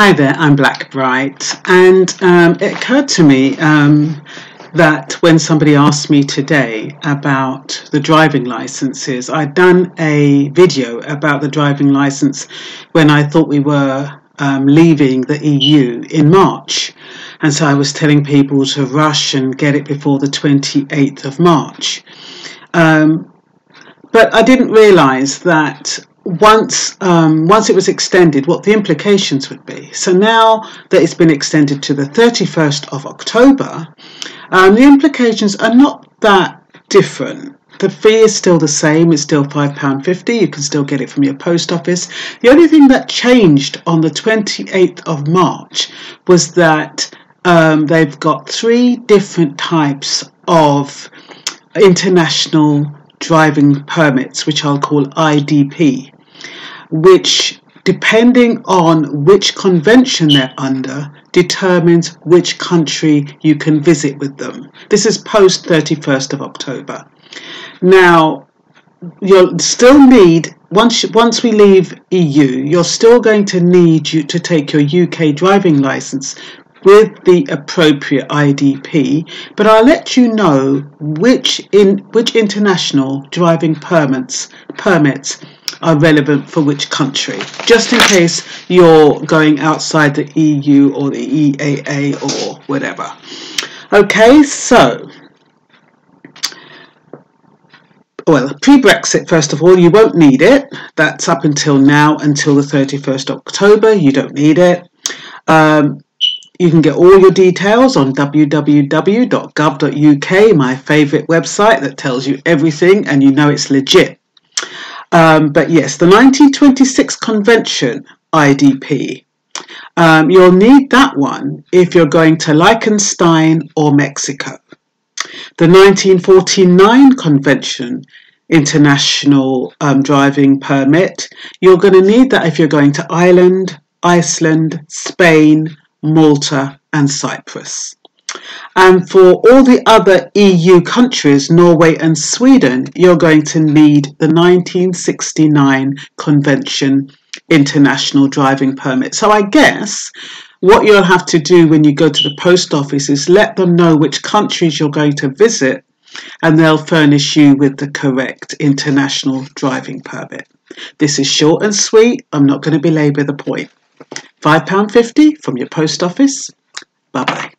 Hi there, I'm Blackbright, and um, it occurred to me um, that when somebody asked me today about the driving licenses, I'd done a video about the driving license when I thought we were um, leaving the EU in March. And so I was telling people to rush and get it before the 28th of March. Um, but I didn't realize that once um, once it was extended, what the implications would be. So now that it's been extended to the 31st of October, um, the implications are not that different. The fee is still the same, it's still £5.50. You can still get it from your post office. The only thing that changed on the 28th of March was that um, they've got three different types of international driving permits, which I'll call IDP which, depending on which convention they're under, determines which country you can visit with them. This is post 31st of October. Now, you'll still need once once we leave EU, you're still going to need you to take your UK driving license with the appropriate IDP, but I'll let you know which in which international driving permits permits are relevant for which country, just in case you're going outside the EU or the EAA or whatever. Okay, so well, pre-Brexit, first of all, you won't need it. That's up until now, until the 31st October. You don't need it. Um, you can get all your details on www.gov.uk, my favourite website that tells you everything and you know it's legit. Um, but yes, the 1926 Convention IDP. Um, you'll need that one if you're going to Liechtenstein or Mexico. The 1949 Convention International um, Driving Permit, you're going to need that if you're going to Ireland, Iceland, Spain, Malta, and Cyprus. And for all the other EU countries, Norway and Sweden, you're going to need the 1969 Convention International Driving Permit. So I guess what you'll have to do when you go to the post office is let them know which countries you're going to visit and they'll furnish you with the correct international driving permit. This is short and sweet. I'm not going to belabor the point. £5.50 from your post office. Bye bye.